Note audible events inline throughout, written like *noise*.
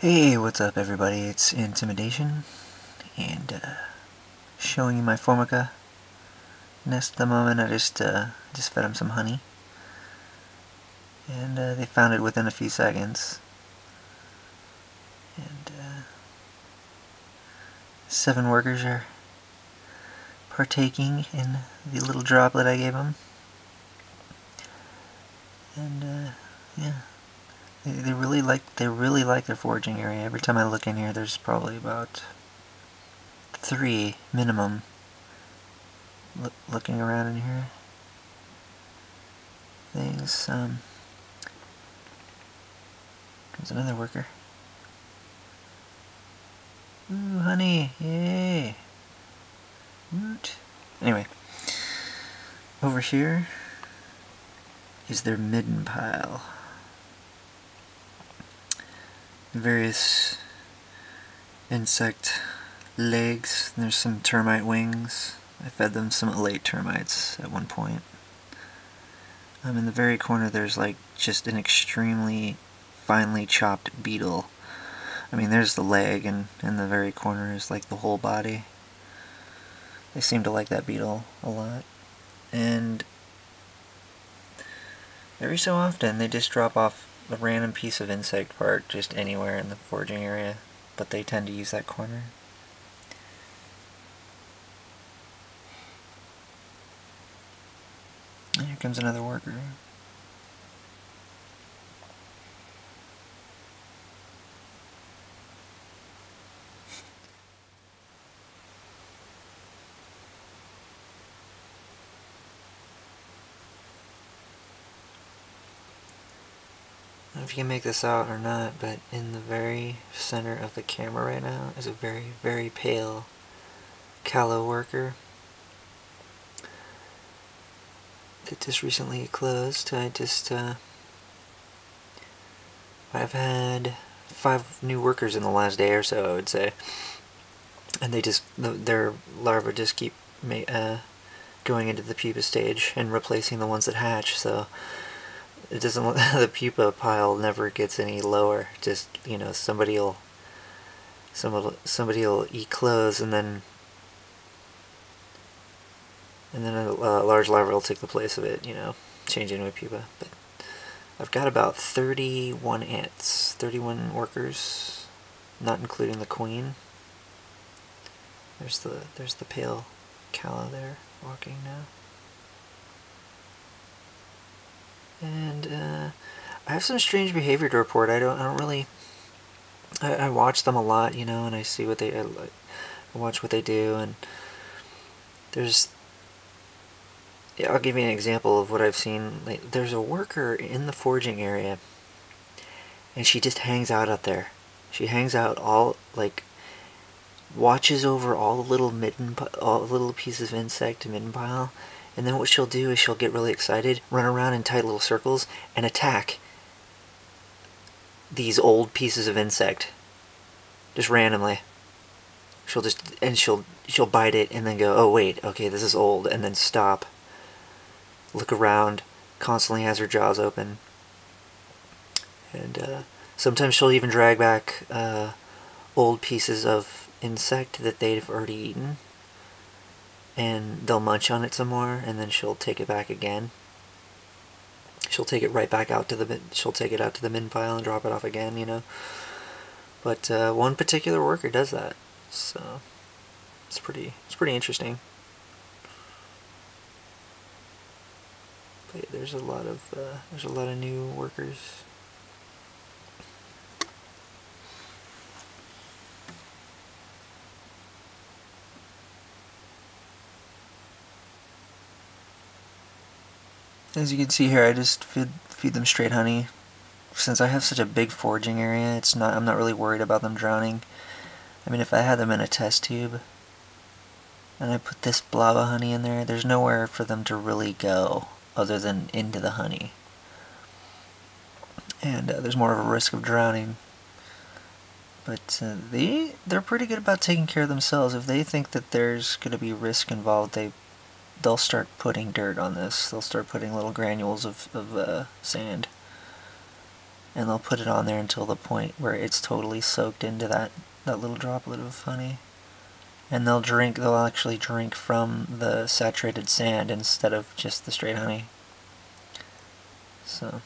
Hey, what's up everybody? It's Antimidation, and uh, showing you my Formica nest at the moment. I just, uh, just fed them some honey, and uh, they found it within a few seconds. And uh, seven workers are partaking in the little droplet I gave them. And, uh, yeah. They, they really like they really like their foraging area. Every time I look in here, there's probably about three minimum look, looking around in here. Things. Um, comes another worker. Ooh, honey! Yay! Woot! Anyway, over here is their midden pile various insect legs. There's some termite wings. I fed them some alate termites at one point. Um, in the very corner there's like just an extremely finely chopped beetle. I mean there's the leg and in the very corner is like the whole body. They seem to like that beetle a lot. And every so often they just drop off a random piece of insect part just anywhere in the foraging area, but they tend to use that corner. Here comes another worker. Know if you can make this out or not, but in the very center of the camera right now is a very, very pale callow worker that just recently closed. I just, uh, I've had five new workers in the last day or so, I would say. And they just, their larvae just keep uh, going into the pupa stage and replacing the ones that hatch, so it doesn't *laughs* the pupa pile never gets any lower. Just you know somebody will somebody somebody will eclose and then and then a, a large larva will take the place of it you know change into a pupa. But I've got about 31 ants 31 workers not including the queen. There's the there's the pale callow there walking now and uh, I have some strange behavior to report. I don't, I don't really. I, I watch them a lot, you know, and I see what they. I, I watch what they do, and there's. Yeah, I'll give you an example of what I've seen. Like, there's a worker in the foraging area, and she just hangs out out there. She hangs out all like watches over all the little midden, all the little pieces of insect midden pile, and then what she'll do is she'll get really excited, run around in tight little circles, and attack these old pieces of insect. Just randomly. She'll just, and she'll, she'll bite it and then go, oh wait, okay, this is old, and then stop. Look around, constantly has her jaws open. And uh, sometimes she'll even drag back uh, old pieces of insect that they've already eaten and they'll munch on it some more and then she'll take it back again. She'll take it right back out to the she'll take it out to the midden pile and drop it off again you know? But uh, one particular worker does that so it's pretty it's pretty interesting. But yeah, there's a lot of uh, there's a lot of new workers As you can see here, I just feed, feed them straight honey. Since I have such a big foraging area, it's not I'm not really worried about them drowning. I mean, if I had them in a test tube, and I put this blob of honey in there, there's nowhere for them to really go other than into the honey. And uh, there's more of a risk of drowning. But uh, they, they're pretty good about taking care of themselves. If they think that there's going to be risk involved, they they'll start putting dirt on this. They'll start putting little granules of, of uh, sand. and they'll put it on there until the point where it's totally soaked into that, that little droplet of honey. And they'll drink, they'll actually drink from the saturated sand instead of just the straight honey. So,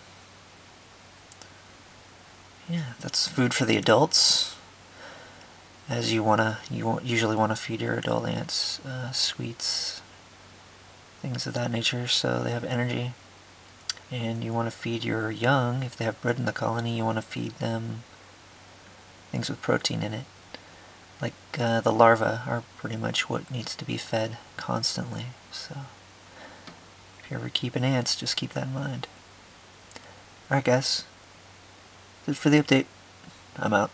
yeah, that's food for the adults. As you wanna, you usually want to feed your adult ants uh, sweets, things of that nature, so they have energy and you want to feed your young, if they have bred in the colony, you want to feed them things with protein in it. Like uh, the larvae are pretty much what needs to be fed constantly, so if you're ever keeping ants, just keep that in mind. Alright guys, that's it for the update. I'm out.